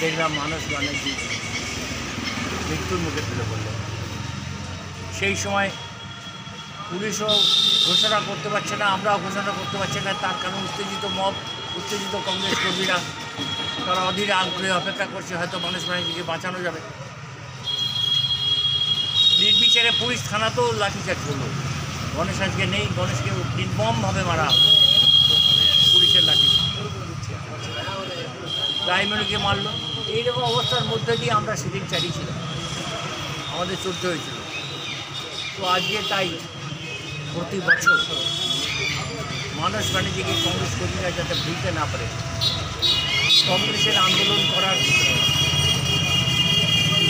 দেখলাম মানুষ ব্যানার্জি মৃত্যুর মুখে তুলে পড়লেন সেই সময় পুলিশও ঘোষণা করতে পারছে না, আমরাও ঘোষণা করতে পারছি না, তার কারণ উত্তেজিত মব, উত্তেজিত কংগ্রেস কর্মীরা। তারা অধীরে আগ্রহে অপেক্ষা করছে, হয়তো মানুষ ব্যানার্জিকে বাঁচানো যাবে। নির্বিচারে পুলিশ থানাতেও লাঠিচার্জ করল। গণেশ আজকে নেই, গণেশকে নির্মমভাবে মারা হলো। পুলিশের লাঠি। রায়মণিকে মারলো। এইরকম অবস্থার মধ্যে দিয়ে আমরা সেদিন চালিয়েছিলাম। আমাদের চলতে হয়েছিল। তো আজকে তাই প্রতি বছর মানুষ ব্যানার্জিকে কংগ্রেস কর্মীরা যাতে ভুলতে না পারে, কংগ্রেসের আন্দোলন করার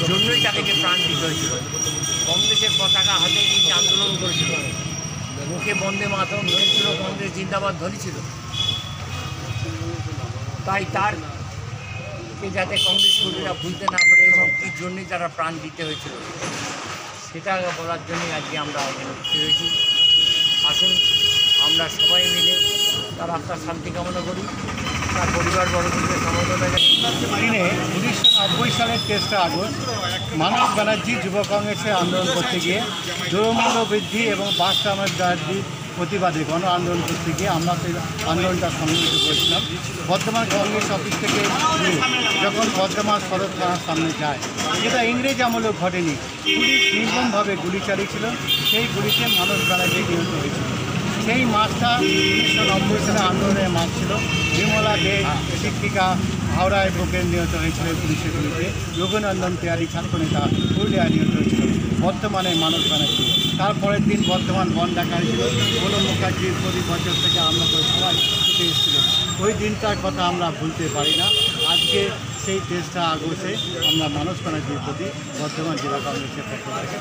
জন্যই তাদেরকে প্রাণ দিতে হয়েছিল। কংগ্রেসের পতাকা হাতে নিয়ে আন্দোলন করেছিল, মুখে বন্দে মাতরম ধ্বনি ছিল কংগ্রেস জিন্দাবাদ ধ্বনি ছিল। তাই তার যাতে কংগ্রেস কর্মীরা ভুলতে না পারে এবং কী জন্যই তারা প্রাণ দিতে হয়েছিল, সেটা বলার জন্যই আজকে আমরা উপস্থিত হয়েছি আসুন, আমরা সবাই মিলে তার আত্মার শান্তি কামনা করি, তার পরিবার বড়দের সমবেদনা। দিনে উনিশশো নব্বই সালের তেসরা আগস্ট মানব ব্যানার্জি যুব কংগ্রেসে আন্দোলন করতে গিয়ে দ্রব্যমূল্য বৃদ্ধি এবং বাস ব্যানার্জির প্রতিবাদে গণ আন্দোলন করতে গিয়ে আমরা সেই আন্দোলনটা সংগঠিত করেছিলাম বর্তমান কংগ্রেস অফিস থেকে যখন বর্ধমান শরৎ থানার সামনে যায়, যেটা ইংরেজ আমলেও ঘটেনি, পুলিশ নির্মমভাবে গুলি চালিয়েছিল। সেই গুলিতে মানব ব্যানার্জি নিহত হয়েছিল, সেই মাছটা উনিশশো নব্বই সালে আন্দোলনের মাছ ছিল বিমলা দে শিক্ষিকা হাওড়ায় বুকে নিহত হয়েছিল পুলিশের গুলিতে। রঘুনন্দন তেয়ারি ছাত্র নেতা পুরুলিয়ায় নিহত হয়েছিল। বর্তমানে মানুষ ব্যানার্জি তারপরের দিন বর্তমান বন ডাকা হয়েছিল প্রণব মুখার্জির প্রতি বছর থেকে আমরা তো সবাই ছুটে এসেছিলেন ওই দিনটার কথা আমরা ভুলতে পারি না। আজকে সেই তেসরা আগস্টে আমরা মানস ব্যানার্জির প্রতি বর্ধমান জেলা কংগ্রেসের পক্ষ থেকে।